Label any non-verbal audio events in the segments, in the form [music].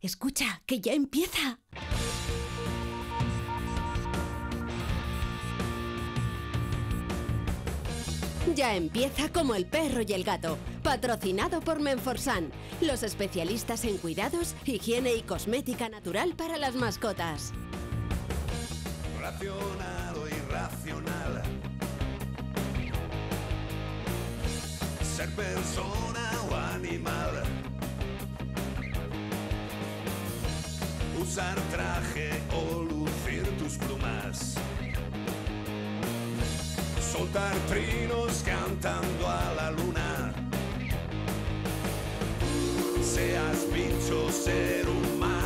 Escucha, que ya empieza. Ya empieza como el perro y el gato, patrocinado por Menforsan, los especialistas en cuidados, higiene y cosmética natural para las mascotas. Racional o irracional. Ser persona o animal. Usar traje o lucir tus plumas. Soltar trinos cantando a la luna. Seas bicho, ser humano.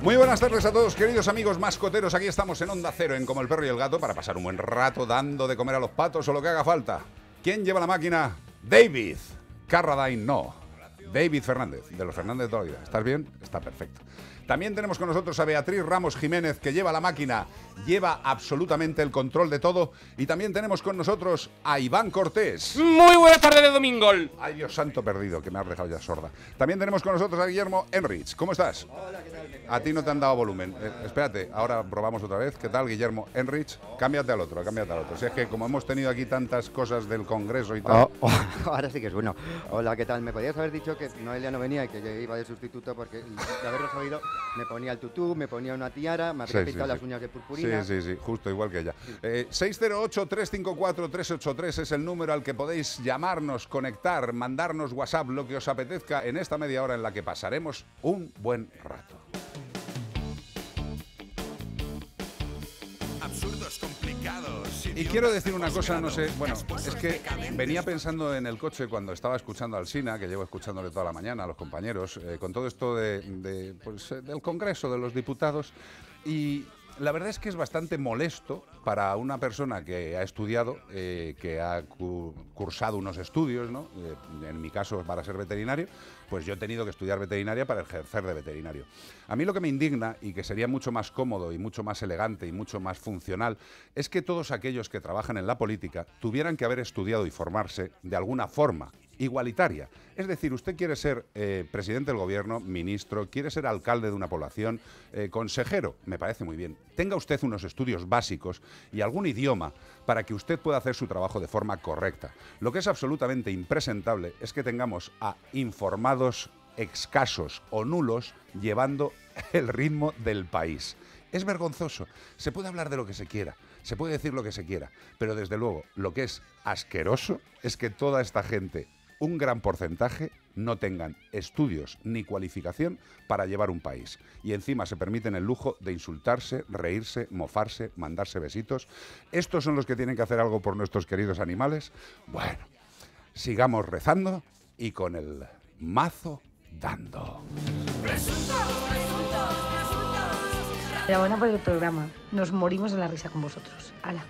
Muy buenas tardes a todos, queridos amigos mascoteros. Aquí estamos en Onda Cero, en Como el Perro y el Gato, para pasar un buen rato dando de comer a los patos o lo que haga falta. ¿Quién lleva la máquina? David. Carradine no. David Fernández, de los Fernández de toda la vida. ¿Estás bien? Está perfecto. También tenemos con nosotros a Beatriz Ramos Jiménez, que lleva la máquina, lleva absolutamente el control de todo. Y también tenemos con nosotros a Iván Cortés. Muy buenas tardes de domingo. Ay, Dios santo perdido, que me has dejado ya sorda. También tenemos con nosotros a Guillermo Enrich. ¿Cómo estás? A ti no te han dado volumen. Eh, espérate, ahora probamos otra vez. ¿Qué tal, Guillermo Enrich? Cámbiate al otro, cámbiate al otro. Si es que como hemos tenido aquí tantas cosas del Congreso y tal... Oh, oh, [laughs] ahora sí que es bueno. Hola, ¿qué tal? ¿Me podías haber dicho que Noelia no venía y que yo iba de sustituto porque de haberlo sabido me ponía el tutú, me ponía una tiara, me había Sí, pintado sí, las sí. uñas de purpurina? Sí, sí, sí, justo igual que ella. Eh, 608-354-383 es el número al que podéis llamarnos, conectar, mandarnos WhatsApp, lo que os apetezca en esta media hora en la que pasaremos un buen rato. Absurdos complicados. Y quiero decir una cosa, no sé, bueno, es que venía pensando en el coche cuando estaba escuchando al Sina, que llevo escuchándole toda la mañana a los compañeros, eh, con todo esto de, de, pues, eh, del Congreso, de los diputados, y la verdad es que es bastante molesto para una persona que ha estudiado, eh, que ha cu- cursado unos estudios, ¿no? Eh, en mi caso para ser veterinario, pues yo he tenido que estudiar veterinaria para ejercer de veterinario. A mí lo que me indigna y que sería mucho más cómodo y mucho más elegante y mucho más funcional es que todos aquellos que trabajan en la política tuvieran que haber estudiado y formarse de alguna forma igualitaria. Es decir, usted quiere ser eh, presidente del gobierno, ministro, quiere ser alcalde de una población, eh, consejero, me parece muy bien. Tenga usted unos estudios básicos y algún idioma para que usted pueda hacer su trabajo de forma correcta. Lo que es absolutamente impresentable es que tengamos a informados escasos o nulos llevando [laughs] el ritmo del país. Es vergonzoso. Se puede hablar de lo que se quiera, se puede decir lo que se quiera, pero desde luego lo que es asqueroso es que toda esta gente, un gran porcentaje, no tengan estudios ni cualificación para llevar un país. Y encima se permiten el lujo de insultarse, reírse, mofarse, mandarse besitos. ¿Estos son los que tienen que hacer algo por nuestros queridos animales? Bueno, sigamos rezando y con el mazo dando. Enhorabuena por el programa. Nos morimos de la risa con vosotros. ¡Hala!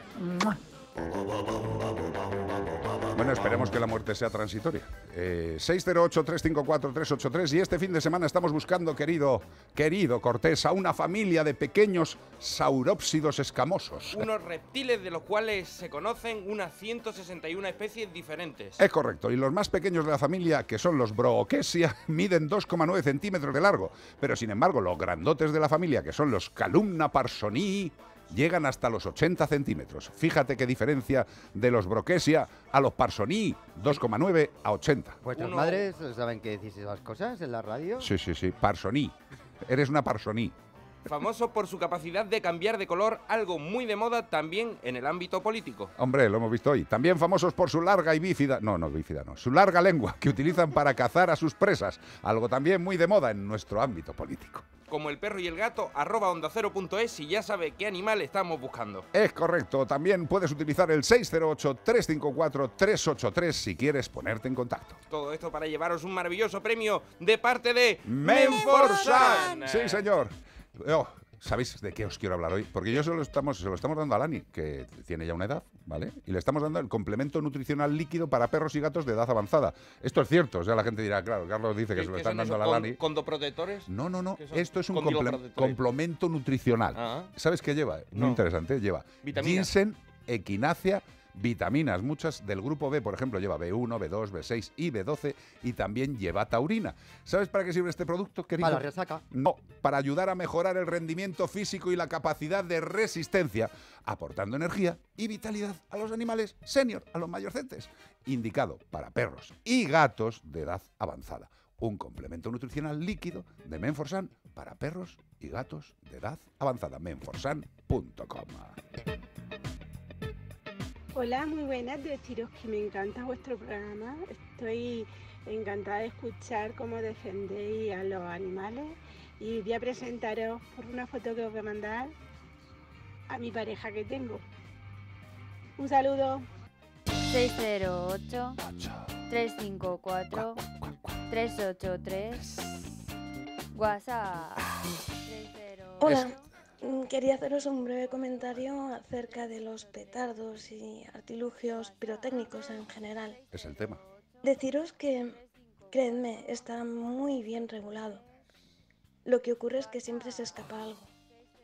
Bueno, esperemos que la muerte sea transitoria. Eh, 608-354-383 y este fin de semana estamos buscando, querido, querido Cortés, a una familia de pequeños saurópsidos escamosos. Unos reptiles de los cuales se conocen unas 161 especies diferentes. Es correcto, y los más pequeños de la familia, que son los Brookesia, [laughs] miden 2,9 centímetros de largo, pero sin embargo los grandotes de la familia, que son los Calumna parsonii, llegan hasta los 80 centímetros. Fíjate qué diferencia de los Broquesia a los Parsonii, 2,9 a 80. ¿Vuestras Uno- madres saben que decís esas cosas en la radio? Sí, sí, sí, Parsonii. Eres una Parsonii. Famoso por su capacidad de cambiar de color, algo muy de moda también en el ámbito político. Hombre, lo hemos visto hoy. También famosos por su larga y bífida, no, no, bífida no, su larga lengua que utilizan para cazar a sus presas, algo también muy de moda en nuestro ámbito político. Como el perro y el gato, arroba onda cero punto es y ya sabe qué animal estamos buscando. Es correcto, también puedes utilizar el 608-354-383 si quieres ponerte en contacto. Todo esto para llevaros un maravilloso premio de parte de Menforsan. Sí, señor. Oh, ¿Sabéis de qué os quiero hablar hoy? Porque yo se lo estamos, se lo estamos dando a Lani, que tiene ya una edad, ¿vale? Y le estamos dando el complemento nutricional líquido para perros y gatos de edad avanzada. Esto es cierto, o sea, la gente dirá, claro, Carlos dice que ¿Qué- se lo están dando a la con- Lani. ¿Condoprotectores? No, no, no. Esto es un comple- complemento nutricional. Ah. ¿Sabes qué lleva? Muy No. interesante. Lleva Vitaminas. ginseng, vitaminas, muchas del grupo B, por ejemplo, lleva B1, B2, B6 y B12 y también lleva taurina. ¿Sabes para qué sirve este producto, querido? Para la resaca. No, para ayudar a mejorar el rendimiento físico y la capacidad de resistencia, aportando energía y vitalidad a los animales senior, a los mayorcentes. Indicado para perros y gatos de edad avanzada. Un complemento nutricional líquido de Menforsan para perros y gatos de edad avanzada. Menforsan.com. Hola, muy buenas. Deciros que me encanta vuestro programa. Estoy encantada de escuchar cómo defendéis a los animales y voy a presentaros por una foto que os voy a mandar a mi pareja que tengo. Un saludo. 608 354 383 WhatsApp 308 Hola, quería haceros un breve comentario acerca de los petardos y artilugios pirotécnicos en general. Es el tema. Deciros que, creedme, está muy bien regulado. Lo que ocurre es que siempre se escapa algo.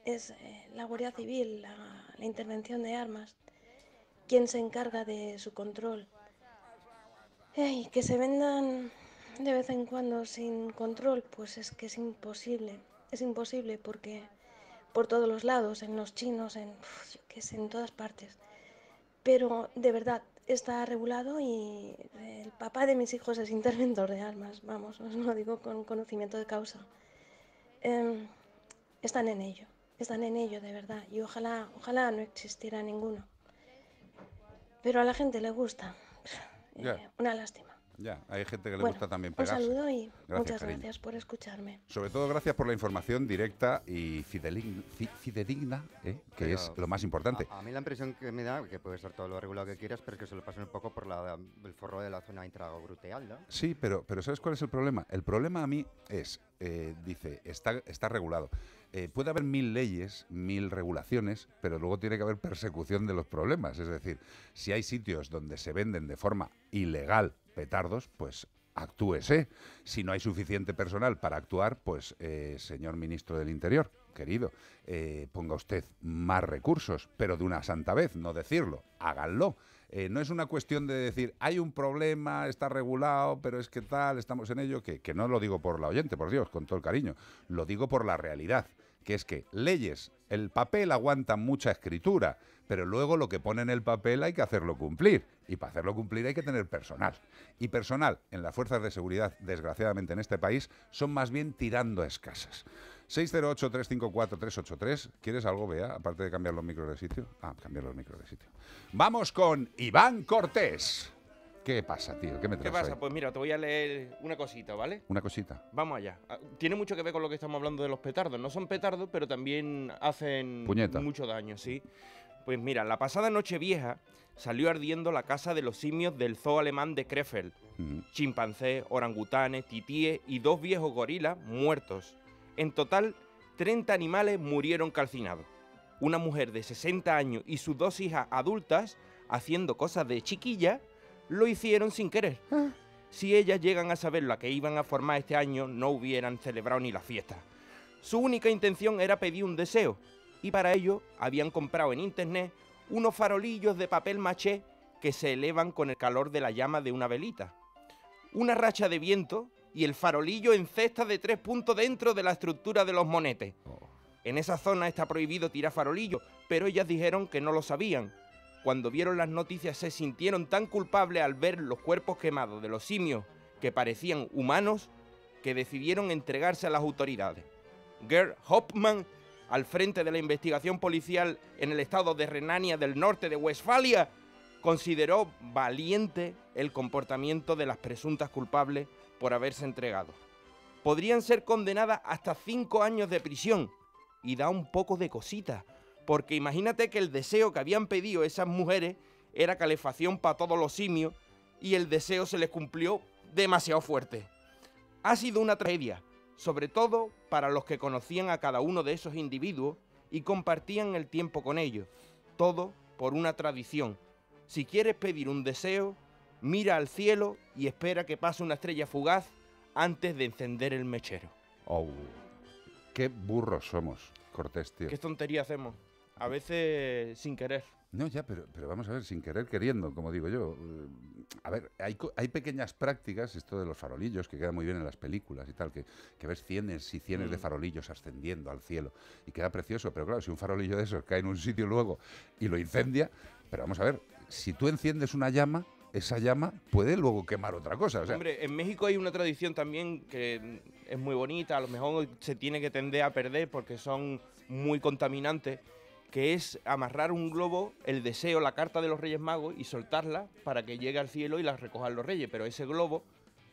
Es eh, la Guardia Civil, la, la intervención de armas, quien se encarga de su control. Ey, que se vendan de vez en cuando sin control, pues es que es imposible. Es imposible porque por todos los lados, en los chinos, en, yo qué sé, en todas partes. Pero de verdad, está regulado y el papá de mis hijos es interventor de armas, vamos, os lo digo con conocimiento de causa. Em, están en ello, están en ello de verdad y ojalá, ojalá no existiera ninguno. Pero a la gente le gusta. Eh, una lástima. Ya, hay gente que le Bueno, gusta también un pegarse. saludo y Gracias, muchas cariño. gracias por escucharme. Sobre todo gracias por la información directa y fidedigna, ¿eh? que Pero es lo más importante. A, a mí la impresión que me da, que puede estar todo lo regulado que quieras, pero que se lo pasen un poco por la, el forro de la zona intragruteal, ¿no? Sí, pero, pero ¿sabes cuál es el problema? El problema a mí es, eh, dice, está, está regulado. Eh, puede haber mil leyes, mil regulaciones, pero luego tiene que haber persecución de los problemas. Es decir, si hay sitios donde se venden de forma ilegal petardos, pues actúese. Si no hay suficiente personal para actuar, pues, eh, señor ministro del Interior, querido, eh, ponga usted más recursos, pero de una santa vez, no decirlo, háganlo. Eh, no es una cuestión de decir, hay un problema, está regulado, pero es que tal, estamos en ello, que, que no lo digo por la oyente, por Dios, con todo el cariño, lo digo por la realidad, que es que leyes, el papel aguanta mucha escritura, pero luego lo que pone en el papel hay que hacerlo cumplir, y para hacerlo cumplir hay que tener personal. Y personal en las fuerzas de seguridad, desgraciadamente en este país, son más bien tirando a escasas. 608-354-383. ¿Quieres algo, Bea, aparte de cambiar los micros de sitio? Ah, cambiar los micros de sitio. Vamos con Iván Cortés. ¿Qué pasa, tío? ¿Qué me ¿Qué traes pasa? hoy? Pues mira, te voy a leer una cosita, ¿vale? Una cosita. Vamos allá. Ah, Tiene mucho que ver con lo que estamos hablando de los petardos. No son petardos, pero también hacen Puñeta. mucho daño, ¿sí? Pues mira, la pasada noche vieja salió ardiendo la casa de los simios del zoo alemán de Krefeld. Mm. Chimpancés, orangutanes, titíes y dos viejos gorilas muertos. En total, 30 animales murieron calcinados. Una mujer de 60 años y sus dos hijas adultas, haciendo cosas de chiquilla, lo hicieron sin querer. Si ellas llegan a saber la que iban a formar este año, no hubieran celebrado ni la fiesta. Su única intención era pedir un deseo, y para ello habían comprado en internet unos farolillos de papel maché que se elevan con el calor de la llama de una velita. Una racha de viento y el farolillo en cesta de tres puntos dentro de la estructura de los monetes. En esa zona está prohibido tirar farolillo, pero ellas dijeron que no lo sabían. Cuando vieron las noticias se sintieron tan culpables al ver los cuerpos quemados de los simios que parecían humanos que decidieron entregarse a las autoridades. Gerd Hauptmann, al frente de la investigación policial en el estado de Renania del Norte de Westfalia, consideró valiente el comportamiento de las presuntas culpables por haberse entregado. Podrían ser condenadas hasta cinco años de prisión y da un poco de cosita, porque imagínate que el deseo que habían pedido esas mujeres era calefacción para todos los simios y el deseo se les cumplió demasiado fuerte. Ha sido una tragedia, sobre todo para los que conocían a cada uno de esos individuos y compartían el tiempo con ellos, todo por una tradición. Si quieres pedir un deseo, mira al cielo y espera que pase una estrella fugaz antes de encender el mechero. Oh, qué burros somos, Cortés, tío. ¿Qué tontería hacemos? A veces sin querer. No, ya, pero, pero vamos a ver, sin querer queriendo, como digo yo. A ver, hay, hay pequeñas prácticas, esto de los farolillos, que queda muy bien en las películas y tal, que, que ves cienes y cienes de Mm. farolillos ascendiendo al cielo y queda precioso, pero claro, si un farolillo de esos cae en un sitio luego y lo incendia, pero vamos a ver, si tú enciendes una llama, esa llama puede luego quemar otra cosa. O sea, Hombre, en México hay una tradición también que es muy bonita, a lo mejor se tiene que tender a perder porque son muy contaminantes, que es amarrar un globo, el deseo, la carta de los Reyes Magos y soltarla para que llegue al cielo y la recojan los Reyes. Pero ese globo,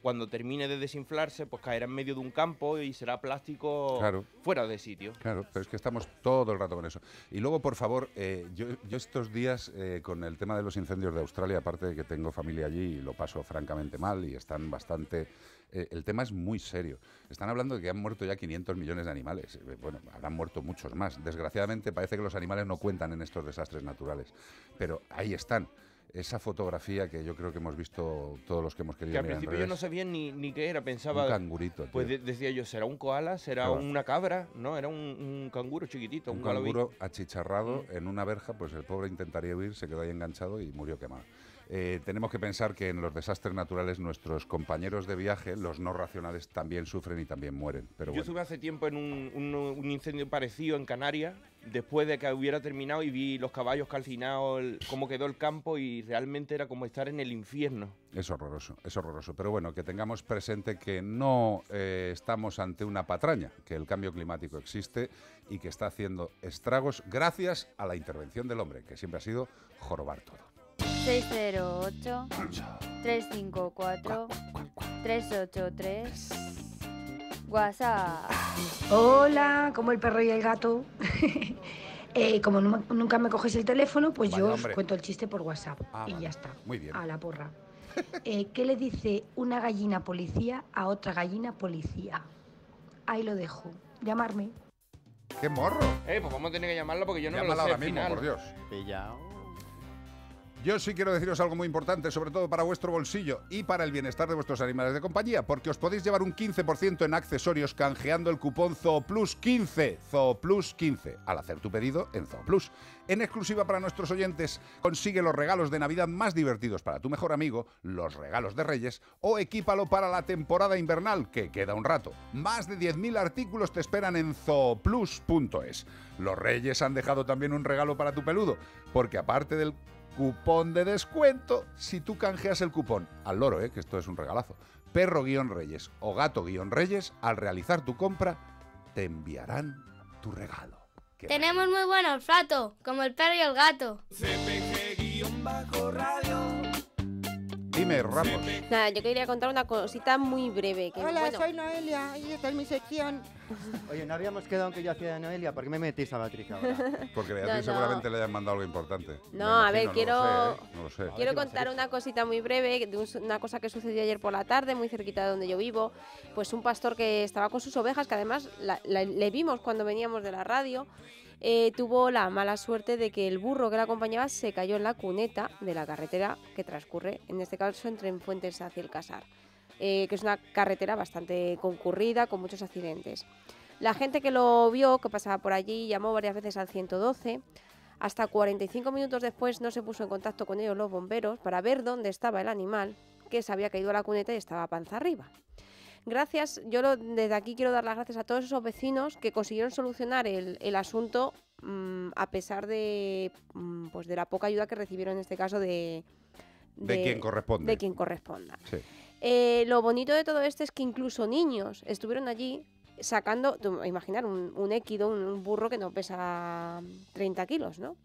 cuando termine de desinflarse, pues caerá en medio de un campo y será plástico Claro. fuera de sitio. Claro, pero es que estamos todo el rato con eso. Y luego, por favor, eh, yo, yo estos días eh, con el tema de los incendios de Australia, aparte de que tengo familia allí y lo paso francamente mal y están bastante... eh, el tema es muy serio. Están hablando de que han muerto ya 500 millones de animales. Eh, Bueno, habrán muerto muchos más. Desgraciadamente parece que los animales no cuentan en estos desastres naturales. Pero ahí están. Esa fotografía que yo creo que hemos visto todos los que hemos Que querido al mirar en principio yo no sabía ni, ni qué era, pensaba... Un cangurito, tío. Pues de- decía yo, ¿será un koala? ¿Será una cabra? No, era un, un canguro chiquitito, un, un canguro achicharrado en una verja, pues el pobre intentaría huir, se quedó ahí enganchado y murió quemado. Eh, tenemos que pensar que en los desastres naturales nuestros compañeros de viaje, los no racionales, también sufren y también mueren. Pero Yo bueno, estuve hace tiempo en un, un- un incendio parecido en Canarias, después de que hubiera terminado y vi los caballos calcinados, el- cómo quedó el campo y realmente era como estar en el infierno. es horroroso, es horroroso. Pero bueno, que tengamos presente que no eh, estamos ante una patraña, que el cambio climático existe y que está haciendo estragos gracias a la intervención del hombre, que siempre ha sido jorobar todo. 608 354 383 WhatsApp. Hola, como el perro y el gato. [laughs] Eh, como no me- nunca me coges el teléfono, pues yo os cuento el chiste por WhatsApp. Ah, y vale. ya está. Muy bien. A la porra. Eh, ¿Qué le dice una gallina policía a otra gallina policía? Ahí lo dejo. Llamarme. ¡Qué morro! Eh, pues vamos a tener que llamarla porque yo no me Llámala lo sé ahora al mismo, final. por Dios. Pillao. Yo sí quiero deciros algo muy importante, sobre todo para vuestro bolsillo y para el bienestar de vuestros animales de compañía, porque os podéis llevar un 15% en accesorios canjeando el cupón ZOOPLUS15, ZOOPLUS15, al hacer tu pedido en ZOOPLUS. En exclusiva para nuestros oyentes, consigue los regalos de Navidad más divertidos para tu mejor amigo, los regalos de Reyes, o equípalo para la temporada invernal, que queda un rato. Más de 10.000 artículos te esperan en zooplus.es. Los Reyes han dejado también un regalo para tu peludo, porque aparte del cupón de descuento si tú canjeas el cupón al loro, ¿eh? que esto es un regalazo. Perro-reyes o gato-reyes, al realizar tu compra, te enviarán tu regalo. Qué Tenemos muy buen olfato, como el perro y el gato. Dime, Ramos. Nada, yo quería contar una cosita muy breve. Que, Hola, bueno, soy Noelia y esta es mi sección. Oye, no habíamos quedado en que yo hacía de Noelia. ¿Por qué me metís a Batriz ahora? Porque No, Beatriz no. seguramente le hayan mandado algo importante. No, Me a ver, imagino, quiero- No lo sé, ¿eh? No lo sé. Quiero contar una cosita muy breve, de un- una cosa que sucedió ayer por la tarde, muy cerquita de donde yo vivo. Pues un pastor que estaba con sus ovejas, que además la- la- le vimos cuando veníamos de la radio, eh, tuvo la mala suerte de que el burro que la acompañaba se cayó en la cuneta de la carretera que transcurre, en este caso entre Fuentes hacia el Casar, eh, que es una carretera bastante concurrida, con muchos accidentes. La gente que lo vio, que pasaba por allí, llamó varias veces al 112. Hasta 45 minutos después no se puso en contacto con ellos los bomberos para ver dónde estaba el animal, que se había caído a la cuneta y estaba panza arriba. Gracias, yo lo- desde aquí quiero dar las gracias a todos esos vecinos que consiguieron solucionar el, el asunto mm, a pesar de, mm, pues de la poca ayuda que recibieron en este caso de... De quien corresponde. De quien corresponda. Sí. Eh, lo bonito de todo esto es que incluso niños estuvieron allí sacando, imaginar, un, un équido, un, un burro que no pesa 30 kilos, ¿no?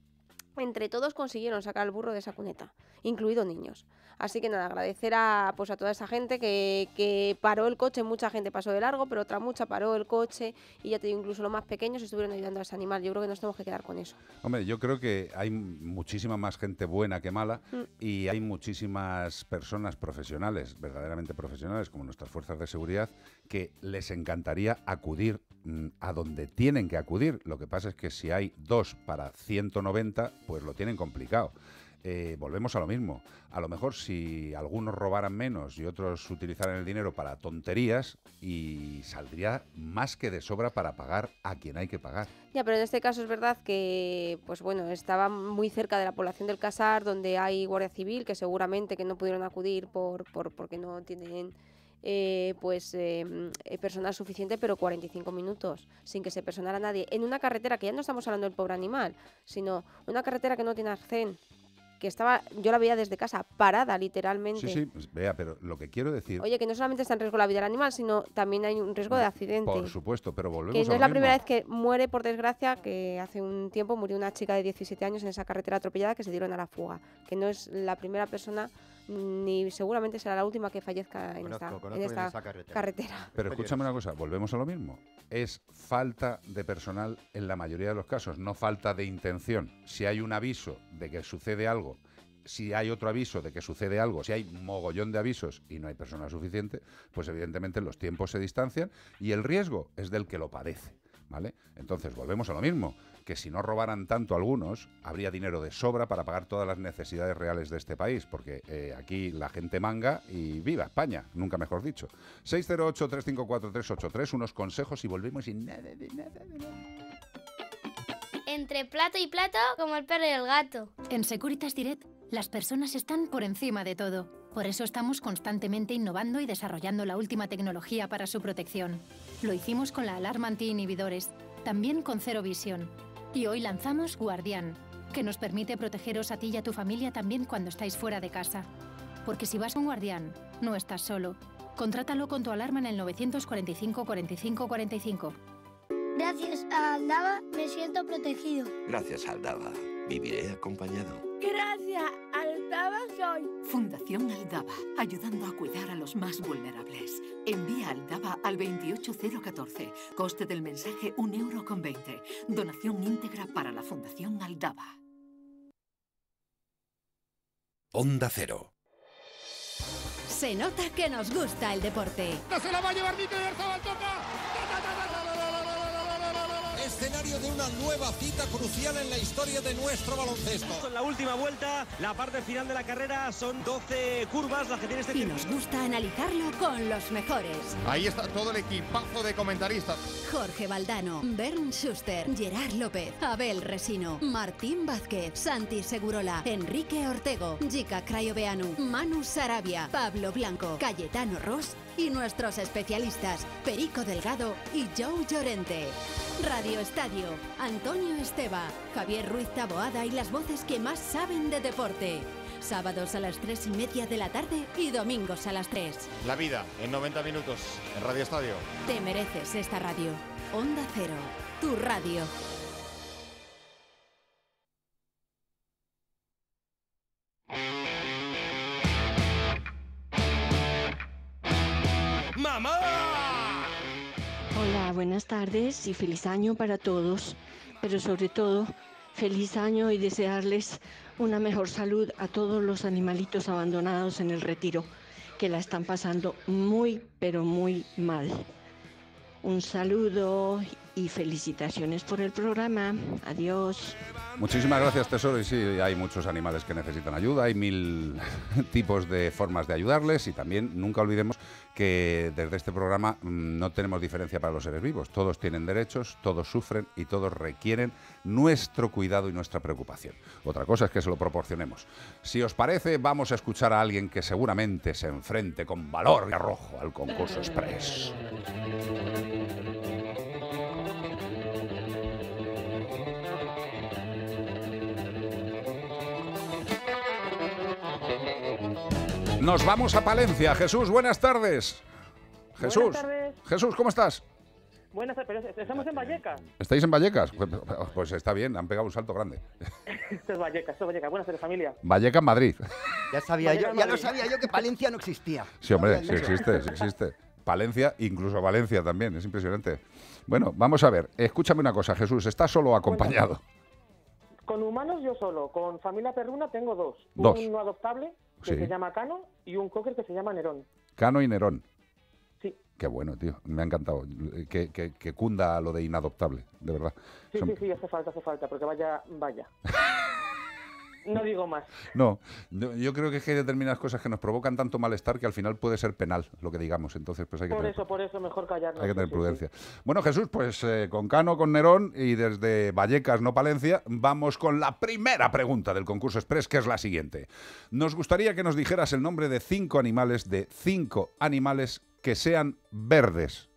Entre todos consiguieron sacar al burro de esa cuneta, incluidos niños. Así que nada, agradecer a, pues a toda esa gente que, que paró el coche, mucha gente pasó de largo, pero otra mucha paró el coche y ya te digo, incluso los más pequeños estuvieron ayudando a ese animal. Yo creo que nos tenemos que quedar con eso. Hombre, yo creo que hay muchísima más gente buena que mala Mm. y hay muchísimas personas profesionales, verdaderamente profesionales, como nuestras fuerzas de seguridad, que les encantaría acudir mm, a donde tienen que acudir. Lo que pasa es que si hay dos para 190, pues lo tienen complicado. Eh, volvemos a lo mismo. A lo mejor si algunos robaran menos y otros utilizaran el dinero para tonterías y saldría más que de sobra para pagar a quien hay que pagar. Ya, pero en este caso es verdad que, pues bueno, estaba muy cerca de la población del Casar, donde hay Guardia Civil, que seguramente que no pudieron acudir por, por porque no tienen eh, pues eh, eh, personal suficiente, pero 45 minutos sin que se personara nadie. En una carretera que ya no estamos hablando del pobre animal, sino una carretera que no tiene arcén, que estaba, yo la veía desde casa, parada literalmente. Sí, sí, pues, vea, pero lo que quiero decir... Oye, que no solamente está en riesgo la vida del animal, sino también hay un riesgo de accidente. Por supuesto, pero volvemos Que a no lo es la mismo. primera vez que muere, por desgracia, que hace un tiempo murió una chica de 17 años en esa carretera atropellada que se dieron a la fuga. Que no es la primera persona ni seguramente será la última que fallezca en Conozco, esta, conozco en esta esa carretera. carretera. Pero escúchame una cosa, volvemos a lo mismo. Es falta de personal en la mayoría de los casos, no falta de intención. Si hay un aviso de que sucede algo, si hay otro aviso de que sucede algo, si hay mogollón de avisos y no hay personal suficiente, pues evidentemente los tiempos se distancian y el riesgo es del que lo padece. ¿Vale? Entonces volvemos a lo mismo, que si no robaran tanto algunos, habría dinero de sobra para pagar todas las necesidades reales de este país, porque eh, aquí la gente manga y viva España, nunca mejor dicho. 608-354-383, unos consejos y volvemos y nada de nada de nada. Entre plato y plato, como el perro y el gato. En Securitas Direct, las personas están por encima de todo. Por eso estamos constantemente innovando y desarrollando la última tecnología para su protección. Lo hicimos con la alarma anti-inhibidores, también con Cero Visión. Y hoy lanzamos Guardián, que nos permite protegeros a ti y a tu familia también cuando estáis fuera de casa. Porque si vas con Guardián, no estás solo. Contrátalo con tu alarma en el 945 45 45. Gracias a Aldaba me siento protegido. Gracias, Aldaba. Viviré acompañado. Gracias a Aldaba soy. Fundación Aldaba, ayudando a cuidar a los más vulnerables. Envía Aldaba al 28014. Coste del mensaje 1,20 euro. con 20. Donación íntegra para la Fundación Aldaba. Onda Cero. Se nota que nos gusta el deporte. ¡No se la va a llevar Mikel Oyarzabal, toca! Escenario de una nueva cita crucial en la historia de nuestro baloncesto. En la última vuelta, la parte final de la carrera son 12 curvas las que tiene este Y nos gusta analizarlo con los mejores. Ahí está todo el equipazo de comentaristas. Jorge Valdano, Bern Schuster, Gerard López, Abel Resino, Martín Vázquez, Santi Segurola, Enrique Ortego, Jica Crayoveanu, Manu Sarabia, Pablo Blanco, Cayetano Ross y nuestros especialistas Perico Delgado y Joe Llorente. Radio Estadio, Antonio Esteba, Javier Ruiz Taboada y las voces que más saben de deporte. Sábados a las tres y media de la tarde y domingos a las 3. La vida en 90 minutos en Radio Estadio. Te mereces esta radio. Onda Cero, tu radio. Tardes y feliz año para todos, pero sobre todo feliz año y desearles una mejor salud a todos los animalitos abandonados en el retiro que la están pasando muy, pero muy mal. Un saludo y felicitaciones por el programa. Adiós. Muchísimas gracias, Tesoro. Y sí, hay muchos animales que necesitan ayuda, hay mil [laughs] tipos de formas de ayudarles y también nunca olvidemos que desde este programa mm, no tenemos diferencia para los seres vivos. Todos tienen derechos, todos sufren y todos requieren nuestro cuidado y nuestra preocupación. Otra cosa es que se lo proporcionemos. Si os parece, vamos a escuchar a alguien que seguramente se enfrente con valor y arrojo al concurso express. Nos vamos a Palencia. Jesús, buenas tardes. Jesús, Buenas tardes. Jesús, ¿cómo estás? Buenas tardes, pero estamos en Vallecas. ¿Estáis en Vallecas? Pues, pues está bien, han pegado un salto grande. [laughs] Esto es Vallecas, esto es Vallecas. Buenas tardes, familia. Vallecas, Madrid. Ya sabía yo, ya lo Madrid. sabía yo que Palencia no existía. Sí, hombre, sí existe, sí existe. Palencia, incluso Valencia también, es impresionante. Bueno, vamos a ver, escúchame una cosa, Jesús, ¿estás solo acompañado? Con humanos yo solo. Con familia perruna tengo dos. Dos. Uno adoptable, que Sí. se llama Cano, y un cocker que se llama Nerón. Cano y Nerón. Sí. Qué bueno, tío, me ha encantado. Que, que- que cunda lo de inadoptable, de verdad. Sí, Son- sí, sí, hace falta, hace falta, porque vaya, vaya. [laughs] no digo más. [laughs] No, yo creo que es que hay determinadas cosas que nos provocan tanto malestar que al final puede ser penal lo que digamos. Entonces, pues hay que Por tener eso, por eso, mejor callarnos. Hay que tener sí, prudencia. Bueno, Jesús, pues eh, con Cano, con Nerón y desde Vallecas, no Palencia, vamos con la primera pregunta del concurso Express, que es la siguiente. Nos gustaría que nos dijeras el nombre de cinco animales, de cinco animales que sean verdes.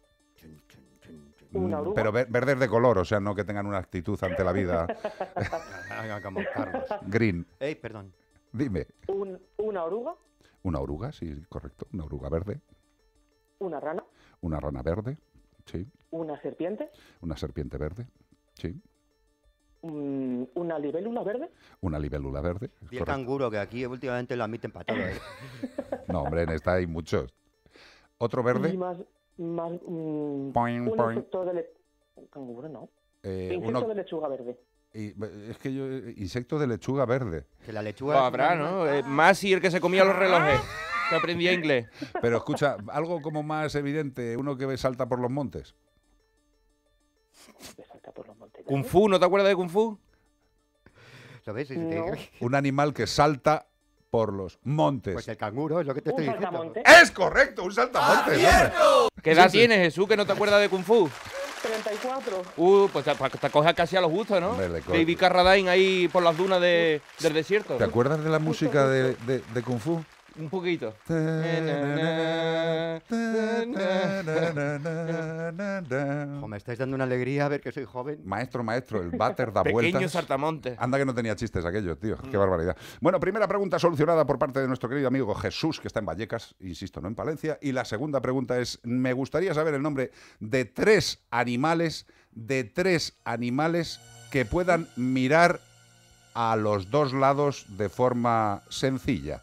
Una Mm, oruga. Pero ver- verdes de color, o sea, no que tengan una actitud ante la vida [laughs] green. Ey, perdón. Dime, Un- una oruga, una oruga, sí, correcto, una oruga verde, una rana, una rana verde, sí, una serpiente, una serpiente verde, sí, un- una libélula verde, una libélula verde. Y el canguro, que aquí últimamente lo admiten para todo. ¿eh? [laughs] No, hombre, en esta hay muchos. ¿Otro verde? y más, más mm, Poing, un poing. insecto de le- canguro no, Eh, insecto uno- de lechuga verde. y- es que yo, insecto de lechuga verde. Que la lechuga. habrá, ¿no? Eh, Masi, el que se comía los relojes, que aprendía inglés. Pero escucha, algo como más evidente, uno que salta por los montes. que salta por los montes. Kung Fu, ¿no te acuerdas de Kung Fu? ¿Lo ves? Y No. Un animal que salta por los montes. Pues el canguro es lo que te estoy diciendo. saltamonte, ¡Es correcto! ¡Un saltamontes! hombre! ¿Qué edad Sí, sí. tienes, Jesús, que no te acuerdas de Kung Fu? 34. Uh, pues te, te coges casi a lo justo, ¿no? Baby Carradine ahí por las dunas de- del desierto. ¿Te acuerdas de la música de, de- de Kung Fu? Un poquito. Me estáis dando una alegría a ver que soy joven. Maestro, maestro, el váter da [laughs] Pequeño vueltas. saltamonte. Anda que no tenía chistes aquello, tío. Qué Mm. barbaridad. Bueno, primera pregunta solucionada por parte de nuestro querido amigo Jesús, que está en Vallecas, insisto, no en Palencia. Y la segunda pregunta es, me gustaría saber el nombre de tres animales, de tres animales que puedan mirar a los dos lados de forma sencilla.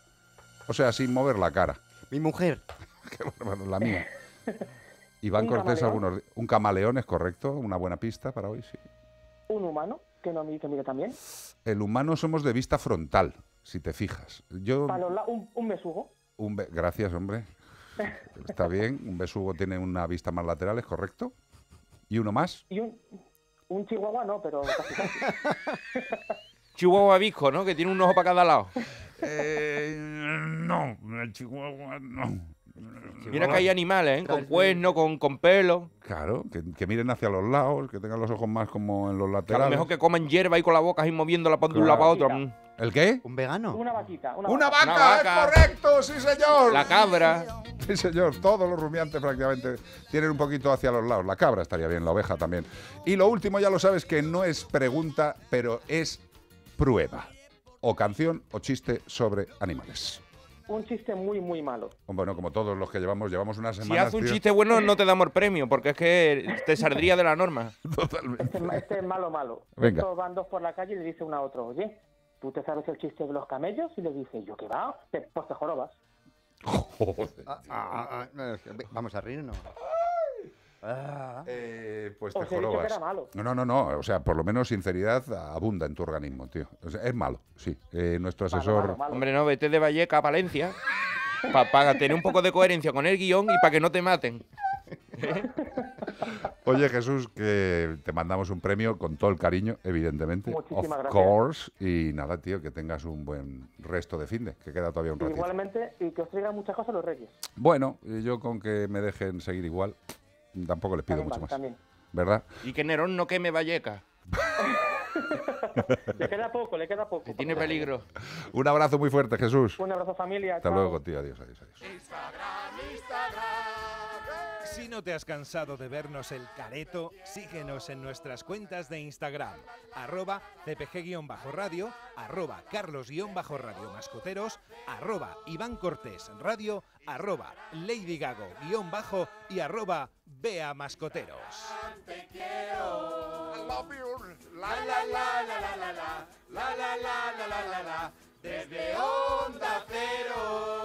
O sea, sin mover la cara. Mi mujer. [laughs] Qué bárbaro, la mía. [laughs] Iván Un Cortés, camaleón. algunos... Un camaleón es correcto, una buena pista para hoy, sí. Un humano, que no mire, que mire también. El humano somos de vista frontal, si te fijas. Yo... Para los la- un, un besugo. Un be- Gracias, hombre. [laughs] Está bien. Un besugo tiene una vista más lateral, ¿es correcto? ¿Y uno más? Y un, un chihuahua no, pero casi casi. Chihuahua visco, ¿no? Que tiene un ojo para cada lado. No, el chihuahua no. Mira que hay animales, ¿eh? Con cuernos, con, con pelo. Claro, que, que miren hacia los lados, que tengan los ojos más como en los Que a laterales. lo mejor que coman hierba y con la boca ahí moviéndola para un lado para otro. ¿El qué? ¿Un vegano? Una vaquita. Una, ¡Una vaca. vaca! Una vaca. ¡Es correcto! ¡Sí, señor! La cabra. Sí, señor. Todos los rumiantes prácticamente tienen un poquito hacia los lados. La cabra estaría bien, la oveja también. Y lo último, ya lo sabes, que no es pregunta, pero es prueba. O canción o chiste sobre animales. Un chiste muy, muy malo. Bueno, como todos los que llevamos, llevamos unas Si semanas. hace un tío. chiste bueno, no te damos el premio, porque es que te saldría de la norma. [laughs] Totalmente. Este, es este es malo, malo. Venga. Estos van dos por la calle y le dice uno a otro, oye, ¿tú te sabes el chiste de los camellos? Y le dice, ¿yo qué va? Te, pues te jorobas. [laughs] Joder. Ah, ah, ah, ah, vamos a reírnos. Ah. Eh, pues te dicho que jorobas. era malo. No, no, no, no. O sea, por lo menos sinceridad abunda en tu organismo, tío. O sea, es malo, sí. Eh, nuestro asesor. malo, malo. Hombre, no, vete de Valleca a Palencia para tener un poco de coherencia con el guion y para que no te maten. [laughs] Oye, Jesús, que te mandamos un premio con todo el cariño, evidentemente. Muchísimas of gracias. course. Y nada, tío, que tengas un buen resto de fin de, que queda todavía un ratito. Igualmente, y que os traigan muchas cosas los reyes. Bueno, yo con que me dejen seguir igual, tampoco les pido También mucho más. también. ¿Verdad? Y que Nerón no queme Valleca, [laughs] Le queda poco, le queda poco. que tiene peligro. [laughs] Un abrazo muy fuerte, Jesús. Un abrazo familia. Hasta chao. luego, tío. Adiós, adiós, adiós. Si no te has cansado de vernos el careto, síguenos en nuestras cuentas de Instagram, arroba cpg-radio, arroba carlos-radio mascoteros, arroba Iván Cortés radio, arroba Lady Gago-bajo y arroba Bea Mascoteros. Te quiero. I love you. La la la la la la la la la la la la la la la, desde Onda Cero.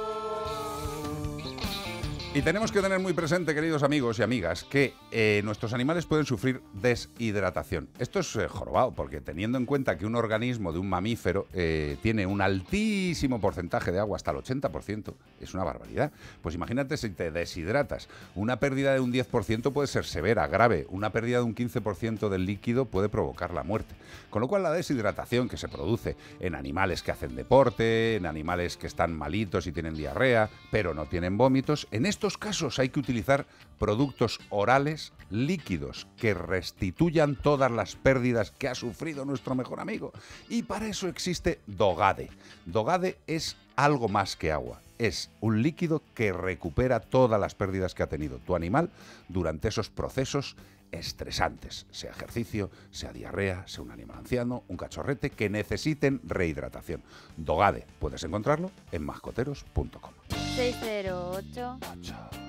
Tenemos que tener muy presente, queridos amigos y amigas, que eh, nuestros animales pueden sufrir deshidratación. Esto es eh, jorobado, porque teniendo en cuenta que un organismo de un mamífero eh, tiene un altísimo porcentaje de agua, hasta el 80%, es una barbaridad. Pues imagínate si te deshidratas. Una pérdida de un 10% puede ser severa, grave. Una pérdida de un 15% del líquido puede provocar la muerte. Con lo cual la deshidratación que se produce en animales que hacen deporte, en animales que están malitos y tienen diarrea, pero no tienen vómitos, en estos casos hay que utilizar productos orales líquidos que restituyan todas las pérdidas que ha sufrido nuestro mejor amigo. Y para eso existe Dogade. Dogade es algo más que agua. Es un líquido que recupera todas las pérdidas que ha tenido tu animal durante esos procesos estresantes, sea ejercicio, sea diarrea, sea un animal anciano, un cachorrete, que necesiten rehidratación. Dogade, puedes encontrarlo en mascoteros.com. 608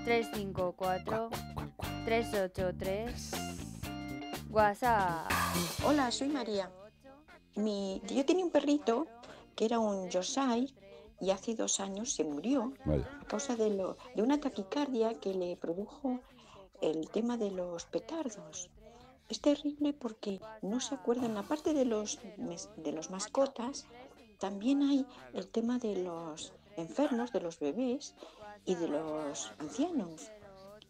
354 383 WhatsApp. Hola, soy María. Mi, yo tenía un perrito que era un Yorkshire y hace dos años se murió a causa de, lo, de una taquicardia que le produjo el tema de los petardos. Es terrible porque no se acuerdan, aparte de los, de los mascotas, también hay el tema de los enfermos, de los bebés y de los ancianos.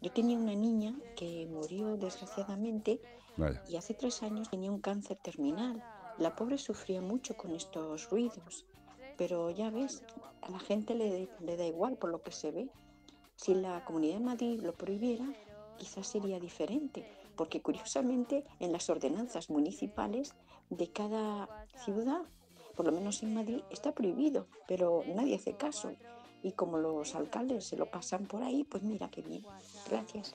Yo tenía una niña que murió desgraciadamente Vaya. y hace tres años tenía un cáncer terminal. La pobre sufría mucho con estos ruidos, pero ya ves, a la gente le, le da igual por lo que se ve. Si la Comunidad de Madrid lo prohibiera, quizás sería diferente, porque curiosamente en las ordenanzas municipales de cada ciudad, por lo menos en Madrid, está prohibido, pero nadie hace caso. Y como los alcaldes se lo pasan por ahí, pues mira qué bien. Gracias.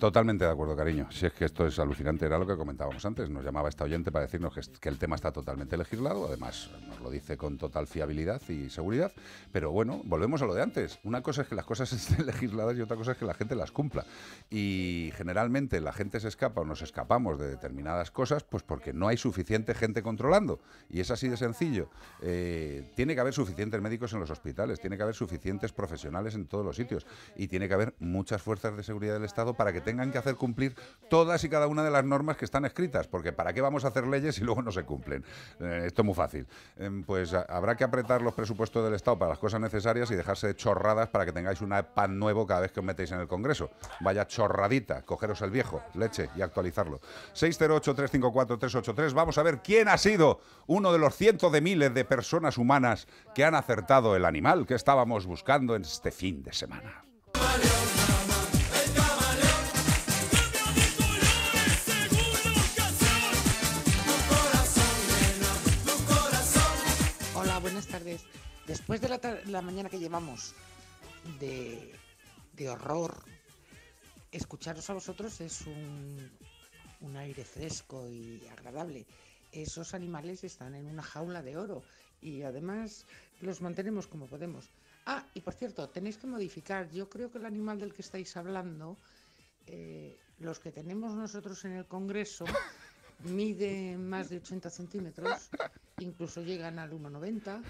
Totalmente de acuerdo, cariño. Si es que esto es alucinante, era lo que comentábamos antes. Nos llamaba esta oyente para decirnos que, el tema está totalmente legislado. Además, nos lo dice con total fiabilidad y seguridad. Pero bueno, volvemos a lo de antes. Una cosa es que las cosas [laughs] estén legisladas y otra cosa es que la gente las cumpla. Y generalmente la gente se escapa o nos escapamos de determinadas cosas, pues porque no hay suficiente gente controlando. Y es así de sencillo. Eh, tiene que haber suficientes médicos en los hospitales, tiene que haber suficientes profesionales en todos los sitios y tiene que haber muchas fuerzas de seguridad del Estado para que tengan que hacer cumplir todas y cada una de las normas que están escritas, porque ¿para qué vamos a hacer leyes si luego no se cumplen? Eh, esto es muy fácil. Em, pues habrá que apretar los presupuestos del Estado para las cosas necesarias y dejarse de chorradas para que tengáis un pan nuevo cada vez que os metéis en el Congreso. Vaya chorradita, cogeros el viejo, leche y actualizarlo. 608-354-383. Vamos a ver quién ha sido uno de los cientos de miles de personas humanas que han acertado el animal que estábamos buscando en este fin de semana. Después de la, mañana que llevamos de, horror, escucharos a vosotros es un, un aire fresco y agradable. Esos animales están en una jaula de oro y además los mantenemos como podemos. Ah, y por cierto, tenéis que modificar. Yo creo que el animal del que estáis hablando, eh, los que tenemos nosotros en el Congreso, mide más de 80 centímetros, incluso llegan al 1,90,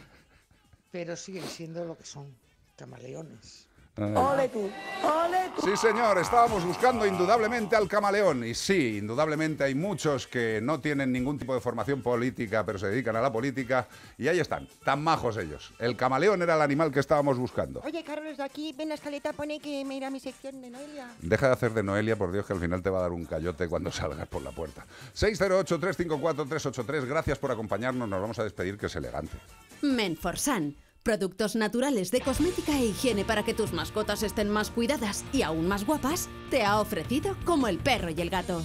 pero siguen siendo lo que son, camaleones. Ay. ¡Ole tú! ¡Ole tú! Sí, señor, estábamos buscando indudablemente al camaleón. Y sí, indudablemente hay muchos que no tienen ningún tipo de formación política, pero se dedican a la política. Y ahí están, tan majos ellos. El camaleón era el animal que estábamos buscando. Oye, Carlos, de aquí en la escaleta pone que me irá a mi sección de Noelia. Deja de hacer de Noelia, por Dios, que al final te va a dar un cayote cuando [laughs] salgas por la puerta. 608-354-383, gracias por acompañarnos. Nos vamos a despedir, que es elegante. Menforsan. Productos naturales de cosmética e higiene para que tus mascotas estén más cuidadas y aún más guapas, te ha ofrecido como el perro y el gato.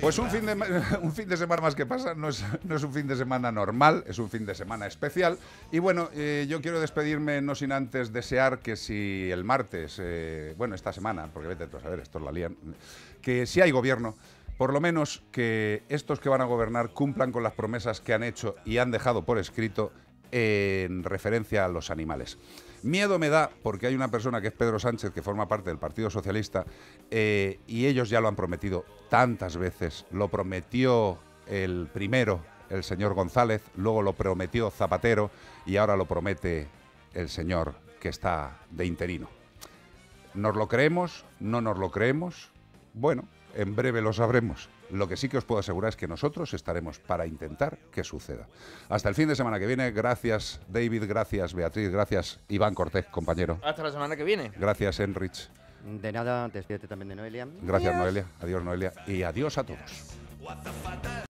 Pues un fin, de, [laughs] un fin de semana más que pasa, no es, no es un fin de semana normal, es un fin de semana especial. Y bueno, eh, yo quiero despedirme no sin antes desear que si el martes, eh, bueno, esta semana, porque vete tú a saber, esto la lían, que si hay gobierno, por lo menos que estos que van a gobernar cumplan con las promesas que han hecho y han dejado por escrito en referencia a los animales. Miedo me da porque hay una persona que es Pedro Sánchez, que forma parte del Partido Socialista, eh, y ellos ya lo han prometido tantas veces. Lo prometió el primero, el señor González, luego lo prometió Zapatero y ahora lo promete el señor que está de interino. ¿Nos lo creemos? ¿No nos lo creemos? Bueno, en breve lo sabremos. Lo que sí que os puedo asegurar es que nosotros estaremos para intentar que suceda. Hasta el fin de semana que viene. Gracias David, gracias Beatriz, gracias Iván Cortés, compañero. Hasta la semana que viene. Gracias Enrich. De nada, despídete también de Noelia. Gracias Noelia. Adiós Noelia. Y adiós a todos.